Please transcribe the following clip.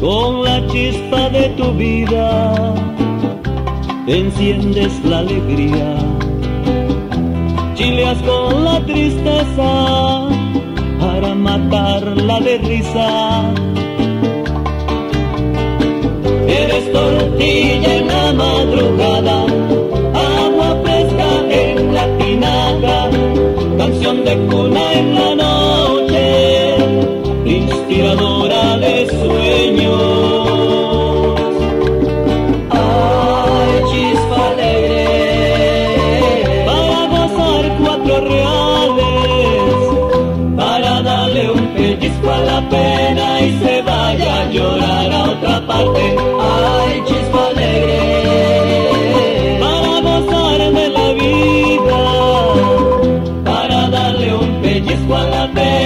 Con la chispa de tu vida enciendes la alegría, chileas con la tristeza matarla de risa. Eres tortilla pellizco a la pena y se vaya a llorar a otra parte. Ay, chispa alegre, para gozar de la vida, para darle un pellizco a la pena